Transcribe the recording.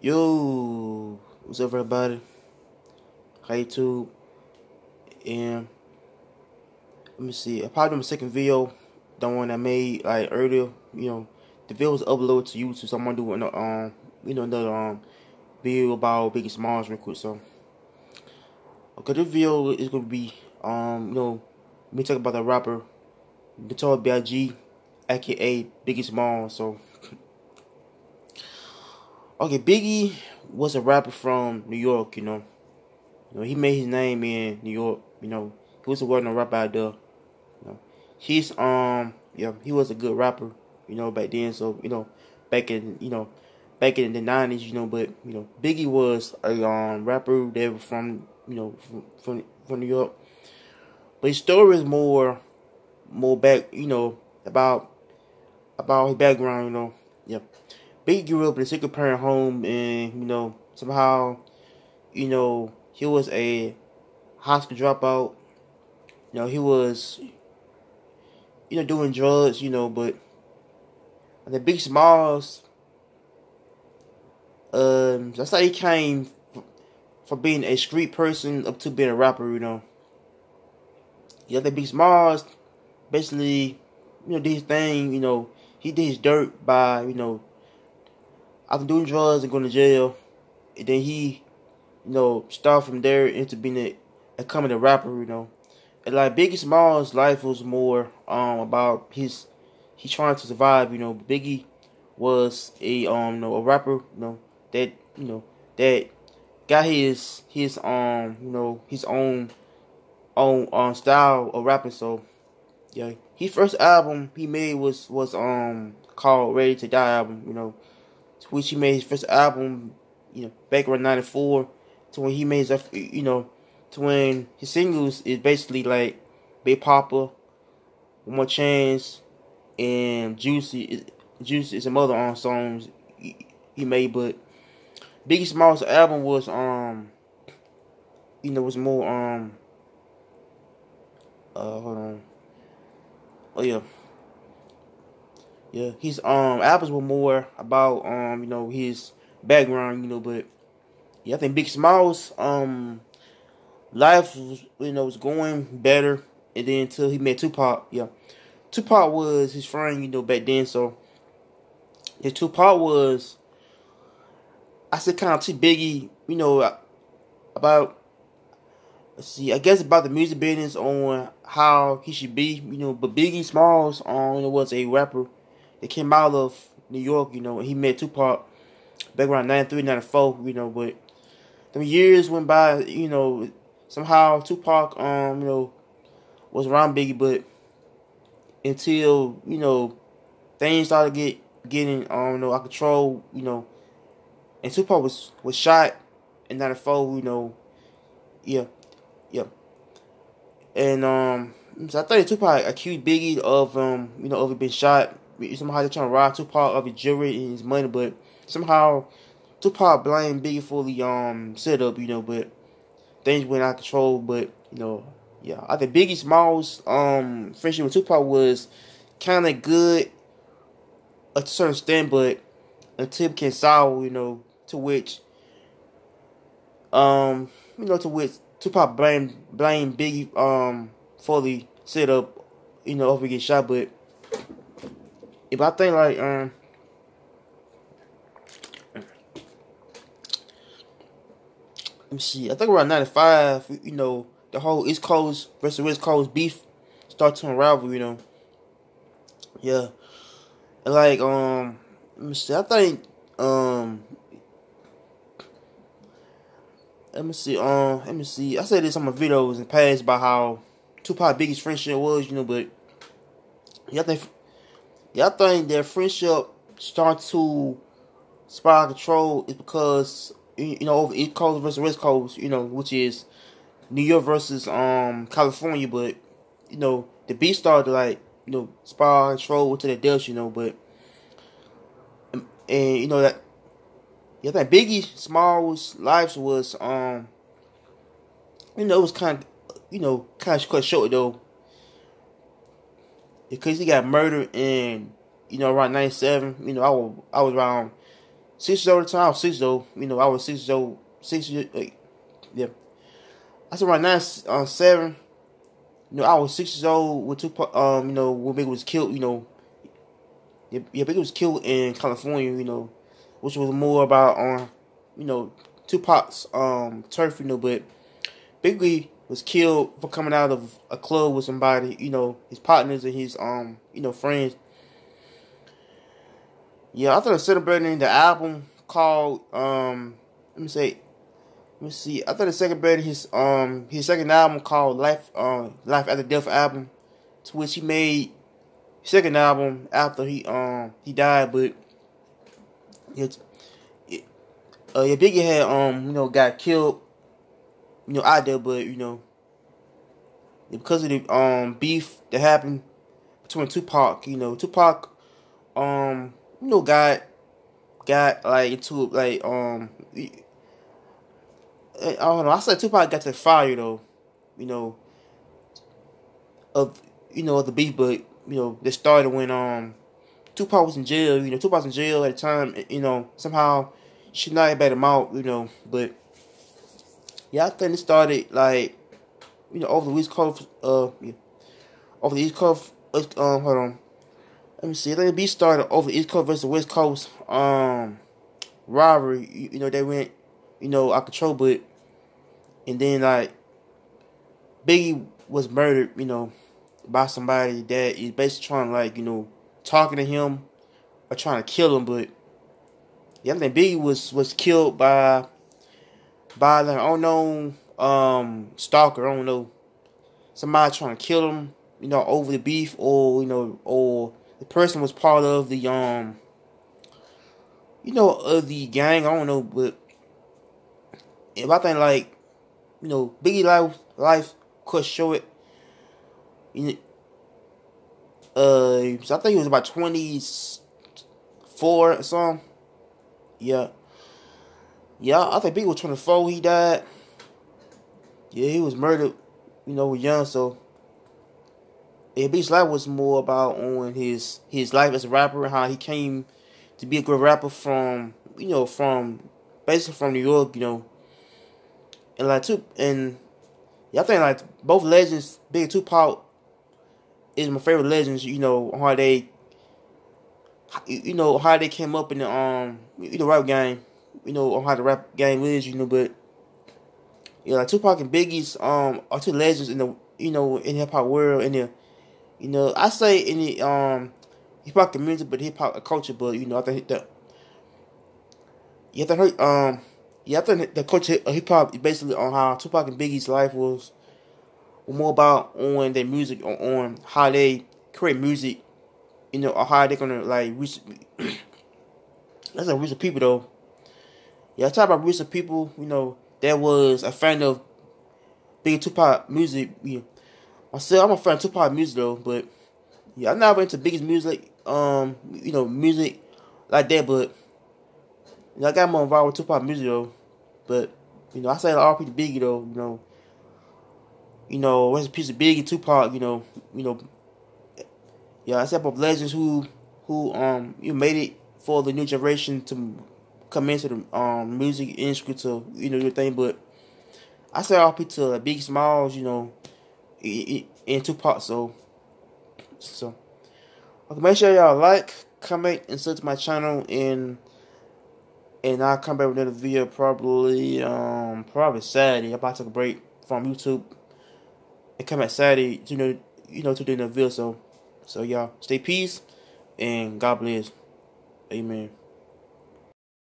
Yo, what's up, everybody? Hi, YouTube. And let me see. I probably my second video, the one I made like earlier. You know, the video was uploaded to YouTube, so I'm gonna do another, um, you know, another um video about Biggie Smalls real quick. So, okay, this video is gonna be um, you know, me talk about the rapper, Notorious B.I.G., aka Biggie Smalls. So. Okay, Biggie was a rapper from New York, you know. You know, he made his name in New York, you know. He was a well known rapper out there. You know. He's um yeah, he was a good rapper, you know, back then. So, you know, back in you know, back in the nineties, you know, but you know, Biggie was a um rapper that was from you know from from, from New York. But his story is more more back, you know, about about his background, you know. Yeah. Big grew up in a single parent home, and you know somehow, you know he was a high school dropout. You know he was, you know, doing drugs. You know, but the Big Smalls, um, that's how he came from being a street person up to being a rapper. You know, yeah, the Big Smalls basically, you know, did his thing. You know, he did his dirt by you know after doing drugs and going to jail, and then he, you know, started from there into being a, becoming a rapper, you know. And like Biggie Smalls' life was more um about his he trying to survive, you know. Biggie was a um you know a rapper, you know, that you know that got his his um you know his own own um style of rapping. So yeah, his first album he made was was um called Ready to Die album, you know which he made his first album, you know, back around '94, to when he made his, you know, to when his singles is basically like Big Poppa, One More Chance, and Juicy. Juicy is some other on songs he made, but Biggie Smalls' album was um, you know, was more um, uh, hold on, oh yeah. Yeah, his um albums were more about um you know his background, you know, but yeah, I think Big Smalls um life was, you know was going better, and then until he met Tupac, yeah, Tupac was his friend, you know, back then. So yeah, Tupac was I said kind of to Biggie, you know, about let's see, I guess about the music business on how he should be, you know. But Biggie Smalls, um, was a rapper they came out of New York, you know, and he met Tupac back around 93, 94, you know, but the years went by, you know, somehow Tupac, um, you know, was around Biggie, but until, you know, things started get getting, um, you know, out of control, you know, and Tupac was, was shot in 94, you know, yeah, yeah. And, um, so I think Tupac accused Biggie of, um, you know, of being shot somehow they're trying to rob Tupac of his jewelry and his money, but somehow Tupac blamed Biggie for the um setup, you know, but things went out of control. But you know, yeah, I think Biggie Smalls um friendship with Tupac was kind of good a certain extent, but until became sour, you know, to which um you know to which Tupac blamed blamed Biggie um for the setup, you know, over get shot, but if I think like um let me see, I think around ninety five, you know, the whole East Coast versus West Coast beef start to unravel, you know. Yeah. And like um let me see, I think um let me see, um, let me see. I said this on my videos in the past about how Tupac biggest friendship was, you know, but yeah, I think y'all think their friendship start to spiral control is because you know over East Coast versus West Coast, you know, which is New York versus um California, but you know the beat started like you know spiral control to the depths, you know, but and, you know that yeah, that Biggie Smalls' life was um you know it was kind of you know kind of cut short though because he got murdered in you know, around ninety seven, you know, I was I was around six years old at the time. I was six old, you know, I was six years old, six years, like, yeah. I said around nine uh, seven. You know, I was six years old when Tupac, um, you know, when Big was killed. You know, yeah, yeah, Big was killed in California. You know, which was more about um, you know, Tupac's um turf. You know, but Biggie was killed for coming out of a club with somebody. You know, his partners and his um, you know, friends. Yeah, I thought of celebrating the album called um, let me say let me see. I thought the second band his um his second album called Life um Life After Death album, to which he made second album after he um he died, but it's it, uh yeah Biggie had um you know got killed you know out there, but you know because of the um beef that happened between Tupac, you know Tupac um you know got got like into like um I don't know. I said Tupac got to fire though, you know, of you know of the beef, but you know they started when um Tupac was in jail. You know, Tupac was in jail at the time. You know, somehow she not bat him out. You know, but yeah, I think it started like you know over the East Coast. Uh, yeah, over the East Coast. Uh, um, hold on. Let me see. I think the beef started over the East Coast versus the West Coast. Um, robbery. You, you know, they went you know, out control, but and then like Biggie was murdered, you know, by somebody that is basically trying to like, you know, talking to him or trying to kill him, but yeah, I think Biggie was was killed by by an unknown um stalker, I don't know. Somebody trying to kill him, you know, over the beef or, you know, or the person was part of the um you know, of the gang, I don't know, but if I think like, you know, Biggie life life could show it. You know, uh, so I think it was about twenty four or something. Yeah. Yeah, I think Biggie was twenty four. He died. Yeah, he was murdered. You know, young. So, yeah, Biggie's life was more about on his his life as a rapper and how he came to be a good rapper from you know from basically from New York. You know, and like two and yeah, I think like both legends, Big Tupac is my favorite legends. You know how they, you know how they came up in the um, you know rap game. You know on how the rap game is. You know, but yeah, like Tupac and Biggie's um are two legends in the you know in hip hop world in the you know I say in the um hip hop community, but hip hop culture. But you know I think that you have to hurt um yeah, I think the culture of hip hop is basically on how Tupac and Biggie's life was more about on their music, on, on how they create music, you know, or how they're gonna like reach. that's a recent people though. Yeah, I talk about recent people, you know, that was a fan of big Tupac music. Yeah. Myself, I'm a fan of Tupac music though, but yeah, I'm not into Biggie's music, um, you know, music like that, but you know, I got more involved with Tupac music though. But you know, I say RP to Biggie though. You know, you know, rest a piece of Biggie, Tupac. You know, you know, yeah, I said of legends who who um you made it for the new generation to come into the um music industry to you know your thing. But I say RP to like, Biggie Smalls. You know, in, in Tupac. So so okay, make sure y'all like, comment, and subscribe to my channel and and I'll come back with another video probably um probably Saturday. I'm about to take a break from YouTube and come back Saturday you know you know to do another video so so y'all stay peace and God bless. Amen.